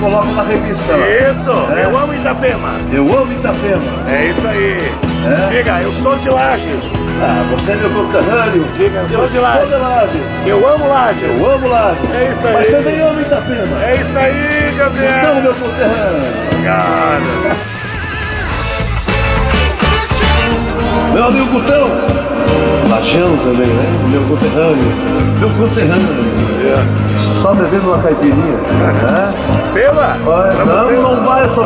coloco na revista. Isso, É. eu amo Itapema. Eu amo Itapema. É isso aí. É? Diga, eu sou de Lages. Ah, você é meu conterrâneo. Diga, eu sou Eu de Lages. sou de Lages. Eu amo Lages. Eu amo Lages. É isso aí. Mas também amo Itapema. É isso aí, Gabriel. Então, meu conterrâneo. Obrigado. Meu amigo Gutão. Lajão também, né? Meu conterrâneo. Meu conterrâneo. Só bebendo uma caipirinha. Olha, Pra não, não vai, só